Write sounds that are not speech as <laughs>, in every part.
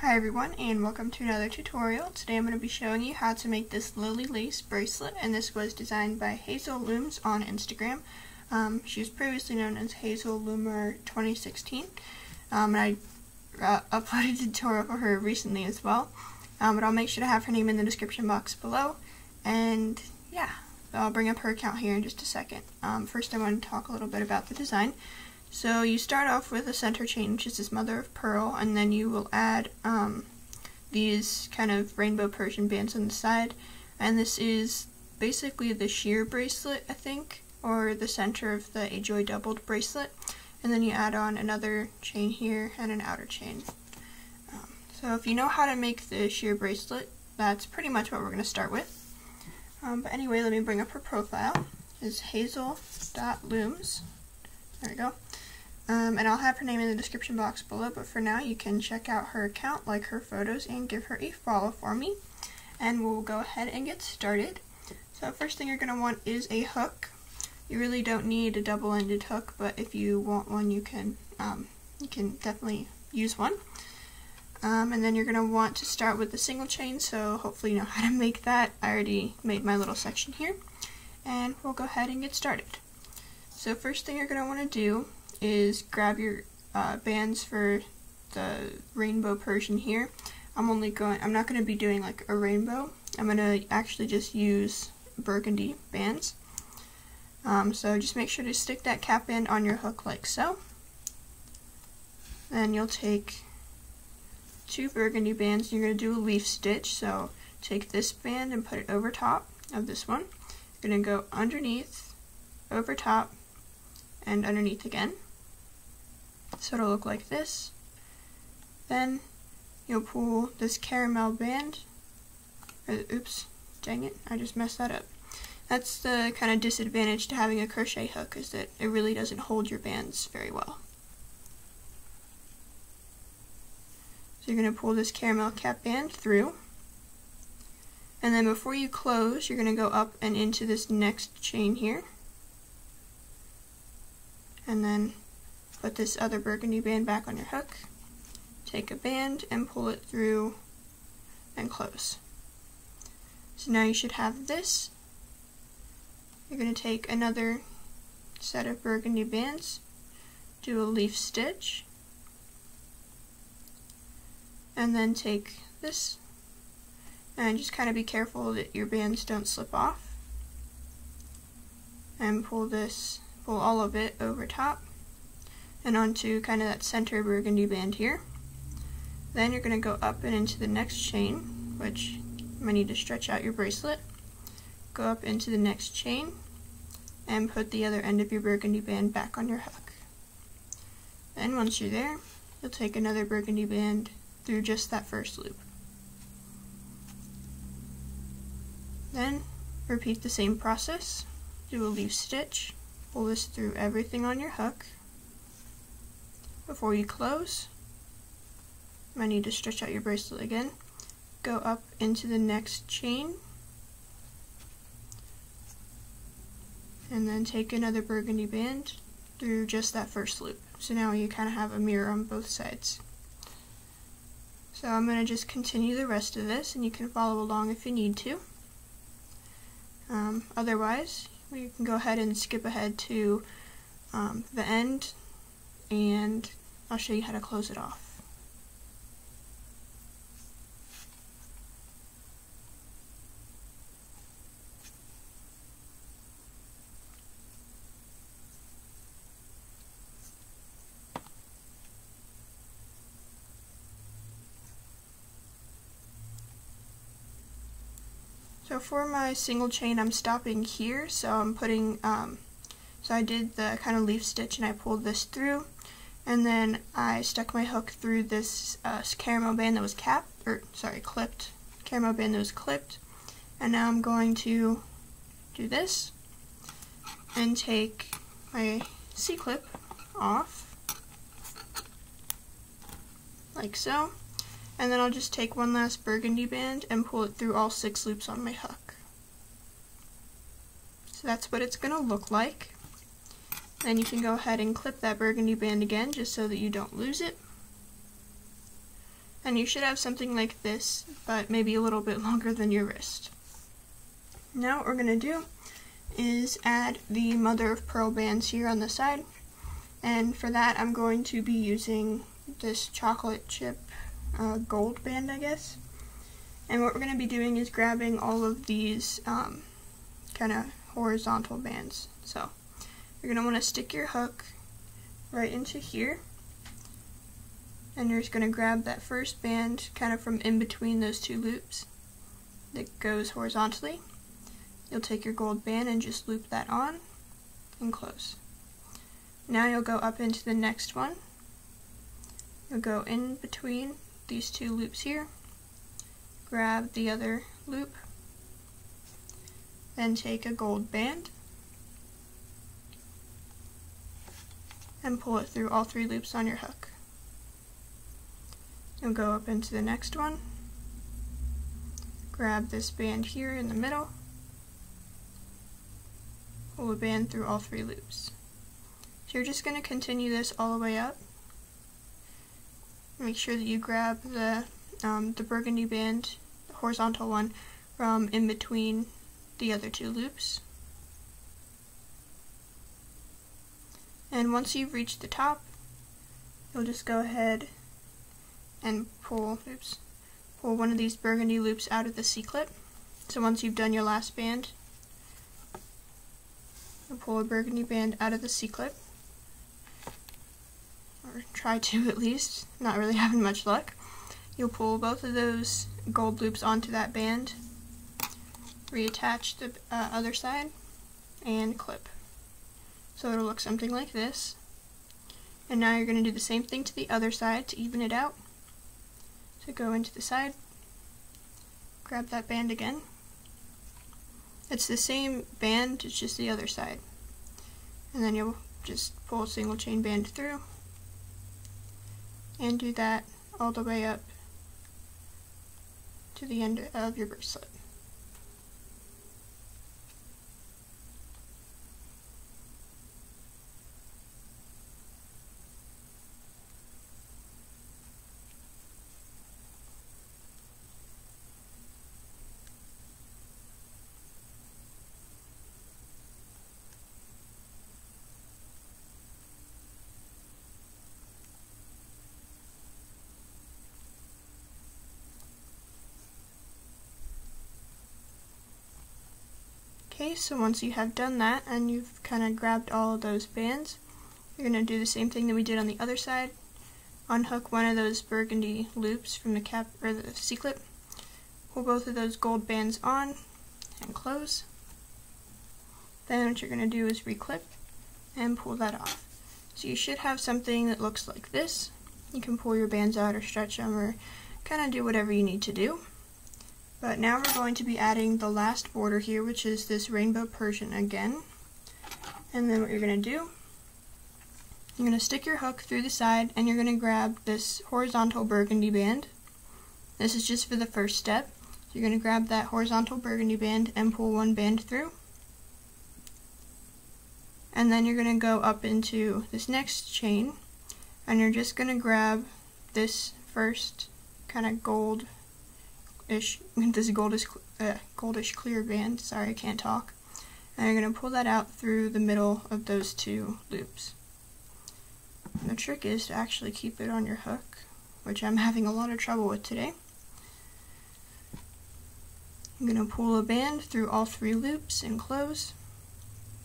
Hi everyone and welcome to another tutorial. Today I'm going to be showing you how to make this lily lace bracelet and this was designed by Hazelle Looms on Instagram. Um, she was previously known as Hazelle Loomer 2016 um, and I uh, <laughs> uploaded a tutorial for her recently as well. Um, but I'll make sure to have her name in the description box below and yeah, I'll bring up her account here in just a second. Um, first I want to talk a little bit about the design. So you start off with a center chain, which is this mother of pearl, and then you will add um, these kind of rainbow Persian bands on the side. And this is basically the sheer bracelet, I think, or the center of the A Joy doubled bracelet. And then you add on another chain here and an outer chain. Um, so if you know how to make the sheer bracelet, that's pretty much what we're going to start with. Um, but anyway, let me bring up her profile. Is hazelle.looms. There we go. Um, and I'll have her name in the description box below, but for now you can check out her account, like her photos, and give her a follow for me. And we'll go ahead and get started. So first thing you're going to want is a hook. You really don't need a double-ended hook, but if you want one, you can um, you can definitely use one. Um, and then you're going to want to start with the single chain, so hopefully you know how to make that. I already made my little section here. And we'll go ahead and get started. So first thing you're going to want to do is grab your uh, bands for the rainbow Persian here. I'm only going, I'm not going to be doing like a rainbow. I'm going to actually just use burgundy bands. Um, so just make sure to stick that cap in on your hook like so. Then you'll take two burgundy bands. You're going to do a leaf stitch. So take this band and put it over top of this one. You're going to go underneath, over top, and underneath again. So it'll look like this. Then you'll pull this caramel band. Or, oops, dang it, I just messed that up. That's the kind of disadvantage to having a crochet hook is that it really doesn't hold your bands very well. So you're going to pull this caramel cap band through. And then before you close, you're going to go up and into this next chain here. And then put this other burgundy band back on your hook, take a band and pull it through and close. So now you should have this. You're going to take another set of burgundy bands, do a leaf stitch, and then take this and just kind of be careful that your bands don't slip off and pull this, pull all of it over top and onto kind of that center burgundy band here. Then you're going to go up and into the next chain, which you might need to stretch out your bracelet. Go up into the next chain and put the other end of your burgundy band back on your hook. Then once you're there, you'll take another burgundy band through just that first loop. Then repeat the same process. Do a leaf stitch, pull this through everything on your hook, before you close. You might need to stretch out your bracelet again. Go up into the next chain. And then take another burgundy band through just that first loop. So now you kind of have a mirror on both sides. So I'm going to just continue the rest of this and you can follow along if you need to. Um, otherwise, we can go ahead and skip ahead to um, the end and I'll show you how to close it off. So for my single chain, I'm stopping here, so I'm putting, um, so I did the kind of leaf stitch and I pulled this through, and then I stuck my hook through this uh, caramel band that was capped, or sorry, clipped, caramel band that was clipped, and now I'm going to do this and take my C-clip off, like so, and then I'll just take one last burgundy band and pull it through all six loops on my hook. So that's what it's going to look like. Then you can go ahead and clip that burgundy band again just so that you don't lose it. And you should have something like this, but maybe a little bit <laughs> longer than your wrist. Now what we're going to do is add the mother of pearl bands here on the side. And for that I'm going to be using this chocolate chip uh, gold band, I guess. And what we're going to be doing is grabbing all of these um, kind of horizontal bands. So you're going to want to stick your hook right into here. And you're just going to grab that first band kind of from in between those two loops that goes horizontally. You'll take your gold band and just loop that on and close. Now you'll go up into the next one. You'll go in between these two loops here, grab the other loop, then take a gold band and pull it through all three loops on your hook. You'll go up into the next one, grab this band here in the middle, pull a band through all three loops. So you're just going to continue this all the way up. Make sure that you grab the, um, the burgundy band, the horizontal one, from in between the other two loops. And once you've reached the top, you'll just go ahead and pull, oops, pull one of these burgundy loops out of the C-clip. So once you've done your last band, you'll pull a burgundy band out of the C-clip. Or try to at least, not really <laughs> having much luck. You'll pull both of those gold loops onto that band, reattach the uh, other side, and clip. So it'll look something like this. And now you're going to do the same thing to the other side to even it out. So go into the side, grab that band again. It's the same band, it's just the other side. And then you'll just pull a single chain band through and do that all the way up to the end of your bracelet. Okay, so once you have done that and you've kind of grabbed all of those bands, you're going to do the same thing that we did on the other side. Unhook one of those burgundy loops from the cap or the C-clip. Pull both of those gold bands on and close. Then what you're going to do is reclip and pull that off. So you should have something that looks like this. You can pull your bands out or stretch them or kind of do whatever you need to do. But now we're going to be adding the last border here, which is this rainbow Persian again. And then what you're going to do, you're going to stick your hook through the side and you're going to grab this horizontal burgundy band. This is just for the first step. You're going to grab that horizontal burgundy band and pull one band through. And then you're going to go up into this next chain and you're just going to grab this first kind of gold ish this goldish uh, goldish clear band. Sorry, I can't talk. And you're going to pull that out through the middle of those two loops. And the trick is to actually keep it on your hook, which I'm having a lot of trouble with today. I'm going to pull a band through all three loops and close.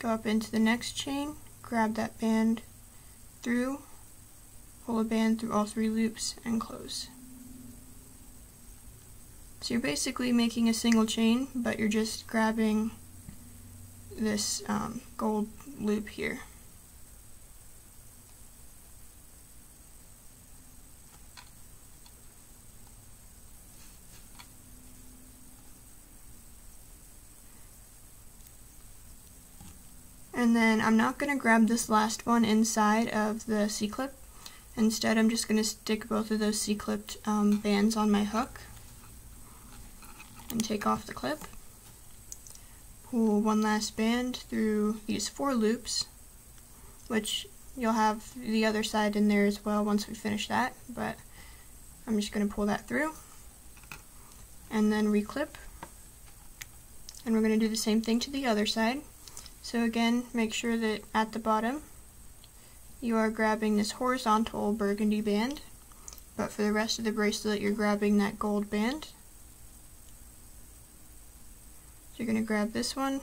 Go up into the next chain, grab that band through, pull a band through all three loops and close. So you're basically making a single chain, but you're just grabbing this um, gold loop here. And then I'm not going to grab this last one inside of the C-clip. Instead, I'm just going to stick both of those C-clipped um, bands on my hook and take off the clip. Pull one last band through these four loops, which you'll have the other side in there as well once we finish that, but I'm just going to pull that through and then reclip. And we're going to do the same thing to the other side. So again, make sure that at the bottom you are grabbing this horizontal burgundy band, but for the rest of the bracelet you're grabbing that gold band. So you're going to grab this one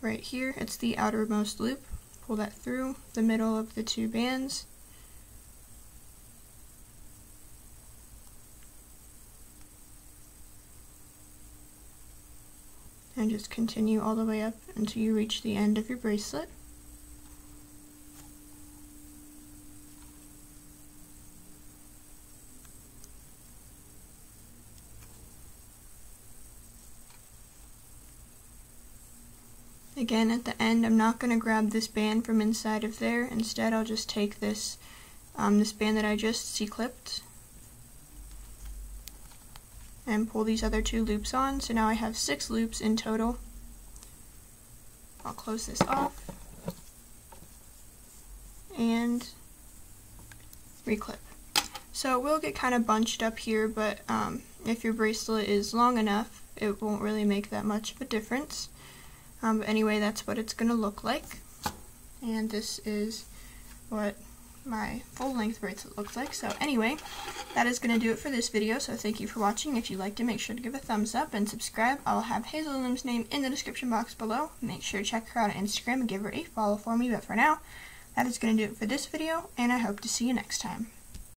right here, it's the outermost loop, pull that through the middle of the two bands, and just continue all the way up until you reach the end of your bracelet. Again, at the end, I'm not going to grab this band from inside of there. Instead, I'll just take this, um, this band that I just C-clipped and pull these other two loops on. So now I have six loops in total. I'll close this off and reclip. So it will get kind of bunched up here, but um, if your bracelet is long enough, it won't really make that much of a difference. Um, but anyway, that's what it's going to look like. And this is what my full length bracelet looks like. So anyway, that is going to do it for this video. So thank you for watching. If you liked it, make sure to give a thumbs up and subscribe. I'll have Hazelle Loom's name in the description box below. Make sure to check her out on Instagram and give her a follow for me. But for now, that is going to do it for this video, and I hope to see you next time.